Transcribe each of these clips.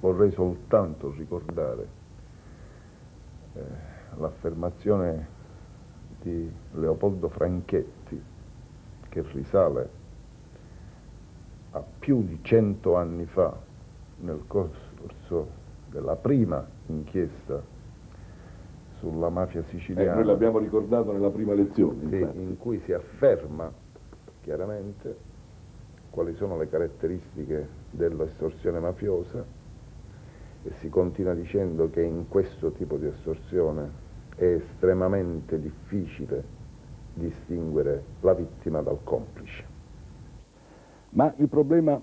vorrei soltanto ricordare eh, l'affermazione di Leopoldo Franchetti che risale a più di cento anni fa nel corso della prima inchiesta sulla mafia siciliana. Eh, noi l'abbiamo ricordato nella prima lezione. Sì, in cui si afferma chiaramente quali sono le caratteristiche dell'estorsione mafiosa si continua dicendo che in questo tipo di estorsione è estremamente difficile distinguere la vittima dal complice. Ma il problema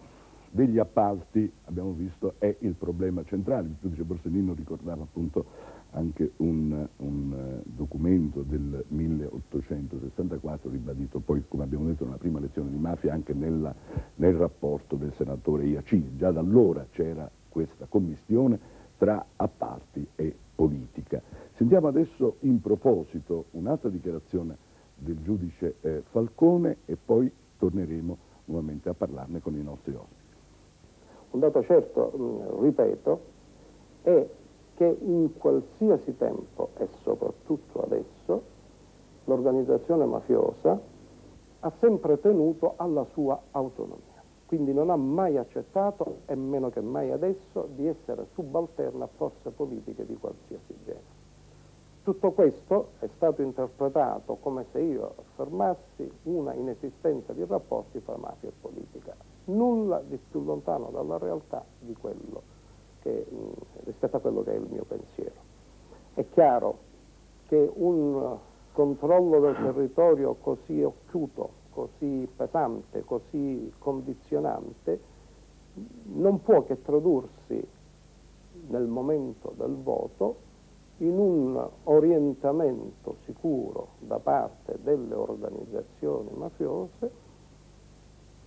degli appalti, abbiamo visto, è il problema centrale. Il giudice Borsellino ricordava appunto anche un, un uh, documento del 1864 ribadito poi, come abbiamo detto, nella prima lezione di mafia anche nella, nel rapporto del senatore Iacini. Già da allora c'era questa commistione tra appalti e politica. Sentiamo adesso in proposito un'altra dichiarazione del giudice eh, Falcone e poi torneremo nuovamente a parlarne con i nostri ospiti. Un dato certo, mh, ripeto, è che in qualsiasi tempo e soprattutto adesso l'organizzazione mafiosa ha sempre tenuto alla sua autonomia, quindi non ha mai accettato, e meno che mai adesso, di essere subalterna a forze politiche di qualsiasi genere. Tutto questo è stato interpretato come se io affermassi una inesistenza di rapporti tra mafia e politica. Nulla di più lontano dalla realtà che, rispetto a quello che è il mio pensiero. È chiaro che un controllo del territorio così occhiuto, così pesante, così condizionante, non può che tradursi nel momento del voto in un orientamento sicuro da parte delle organizzazioni mafiose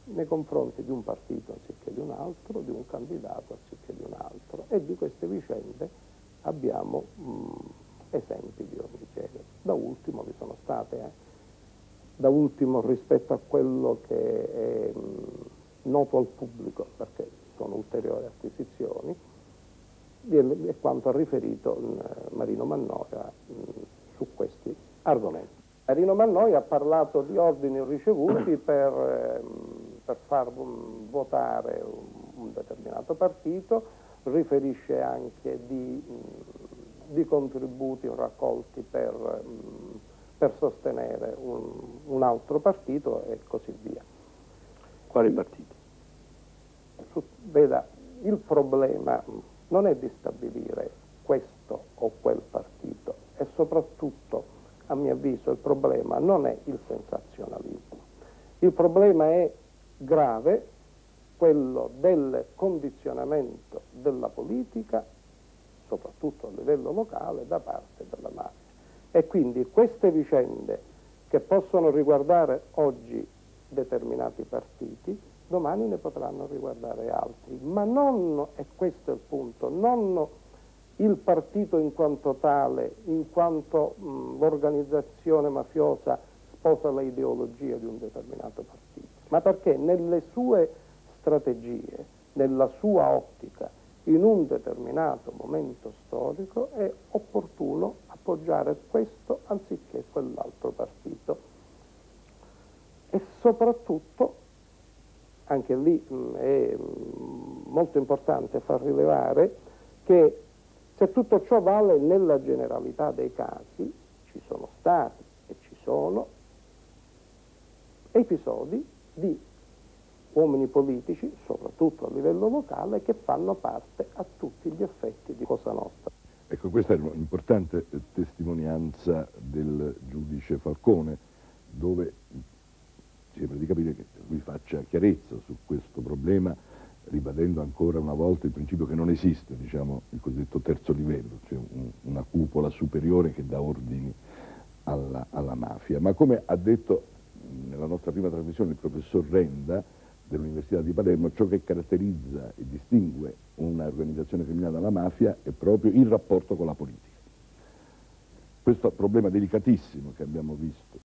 nei confronti di un partito anziché di un altro, di un candidato anziché di un altro e di queste vicende abbiamo mh, esempi di ogni genere. Da ultimo vi sono state, eh, da ultimo rispetto a quello che è mh, noto al pubblico, perché sono ulteriori acquisizioni, e quanto ha riferito eh, Marino Mannoia su questi argomenti. Marino Mannoia ha parlato di ordini ricevuti per, per far votare un determinato partito, riferisce anche di, di contributi raccolti per, per sostenere un, un, altro partito e così via. Quali partiti? Veda, il problema non è di stabilire questo o quel partito e soprattutto, a mio avviso, il problema non è il sensazionalismo. Il problema è grave, quello del condizionamento della politica, soprattutto a livello locale, da parte della mafia. E quindi queste vicende che possono riguardare oggi determinati partiti domani ne potranno riguardare altri, ma non, e questo è il punto, non il partito in quanto tale, in quanto l'organizzazione mafiosa sposa le ideologie di un determinato partito, ma perché nelle sue strategie, nella sua ottica, in un determinato momento storico è opportuno appoggiare questo anziché quell'altro partito e soprattutto anche lì mh, è mh, molto importante far rilevare che se tutto ciò vale nella generalità dei casi, ci sono stati e ci sono episodi di uomini politici, soprattutto a livello locale, che fanno parte a tutti gli effetti. Questa è un'importante testimonianza del giudice Falcone, dove sembra di capire che lui faccia chiarezza su questo problema, ribadendo ancora una volta il principio che non esiste, diciamo, il cosiddetto terzo livello, cioè un, una cupola superiore che dà ordini alla, alla, mafia. Ma come ha detto nella nostra prima trasmissione il professor Renda dell'Università di Palermo, ciò che caratterizza e distingue un'organizzazione criminale dalla mafia è proprio il rapporto con la politica. Questo problema delicatissimo che abbiamo visto